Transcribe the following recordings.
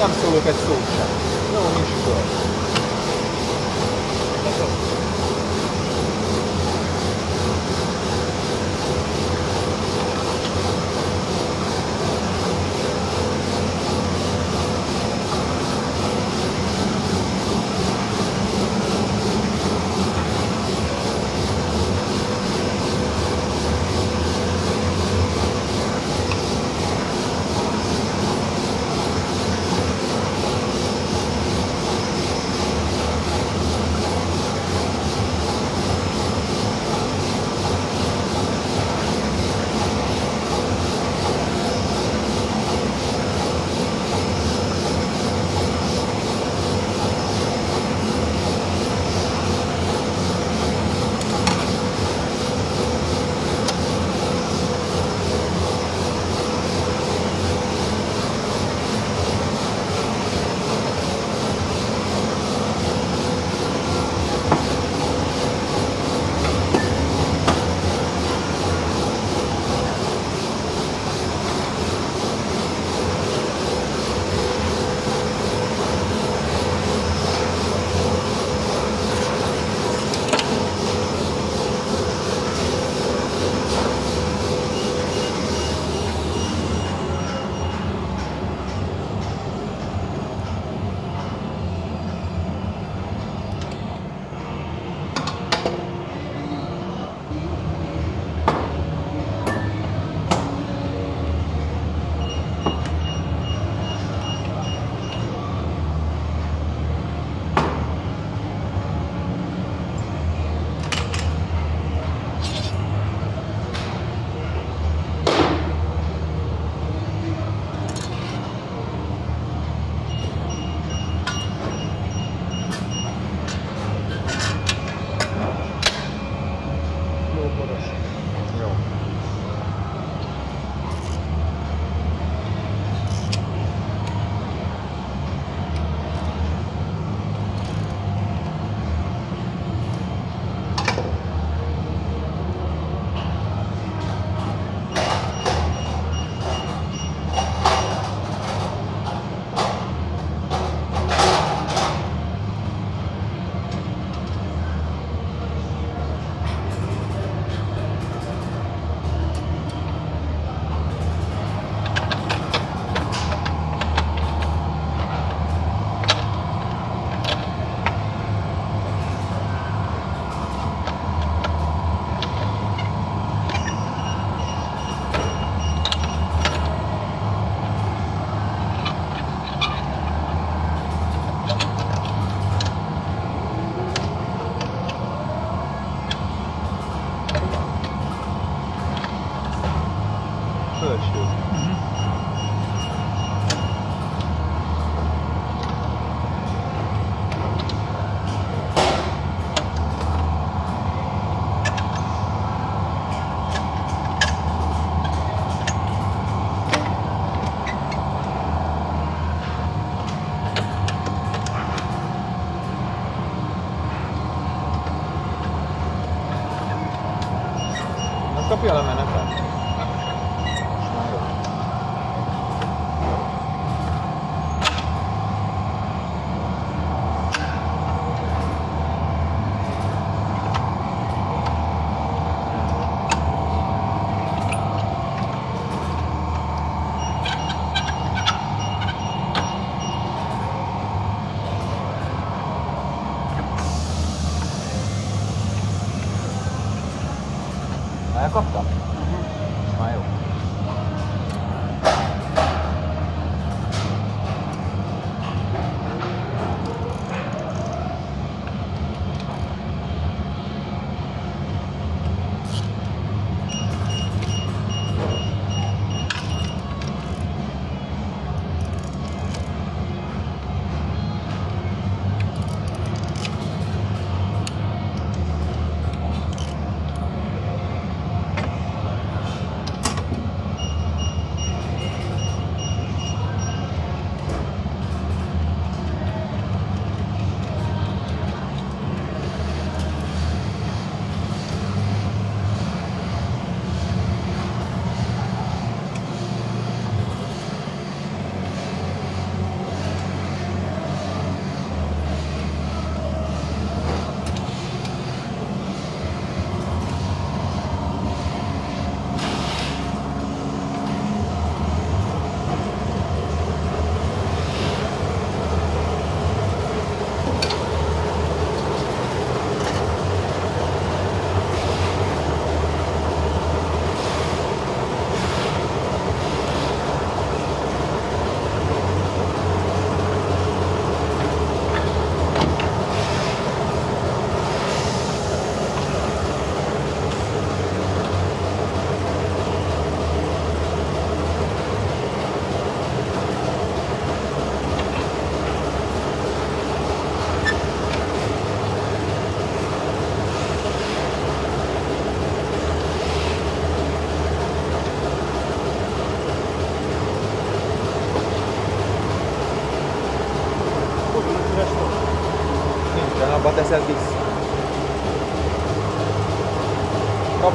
Там целая костелка. Ну, меньше было.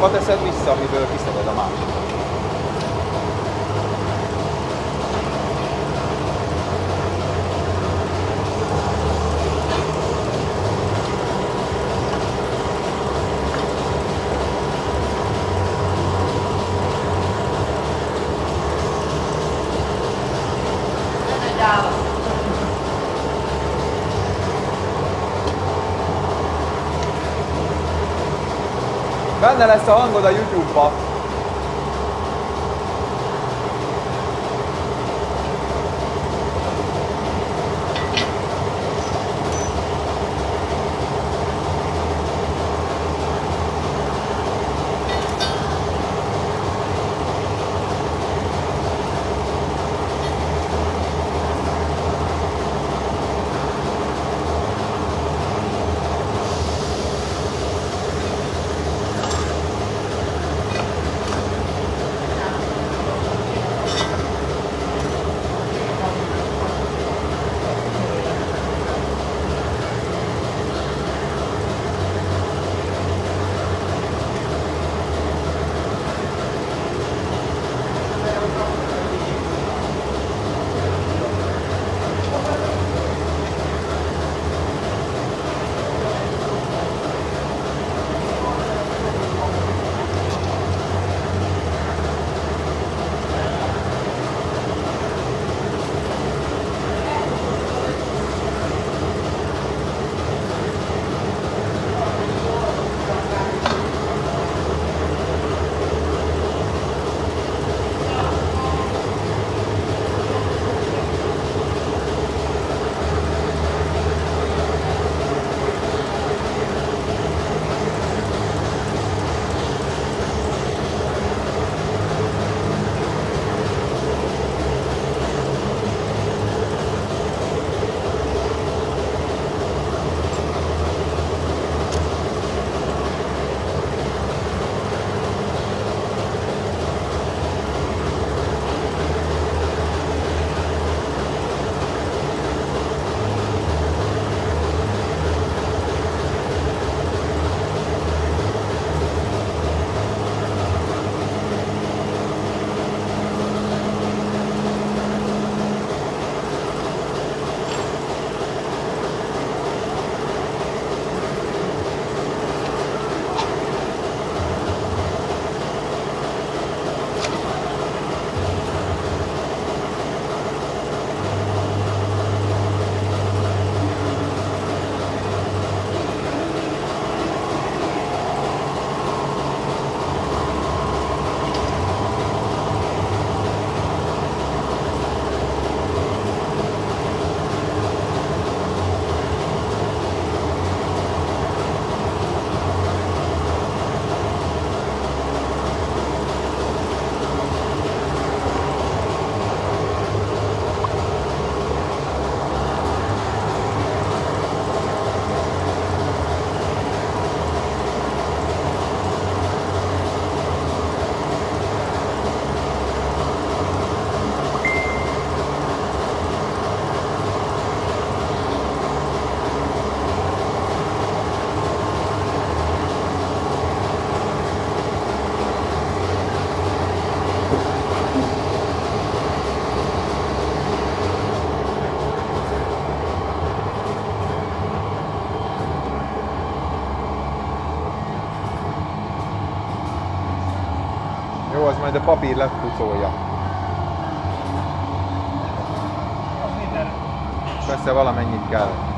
acontecendo Benne lesz a hangod a YouTube-ba. Az majd a papír lepucolja. Persze valamennyit kell.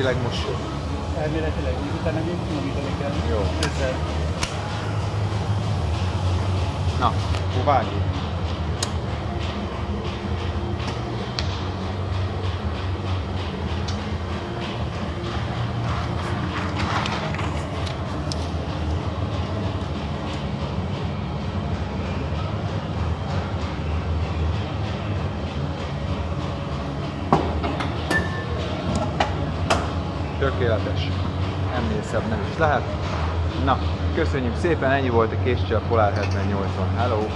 Elméletileg most jön. Elméletileg, utána még finomítani kell. Jó. Ezzel. Na, akkor vágjuk. Lehet. Na, köszönjük szépen, ennyi volt a késcsel Polar 78-on. Hello!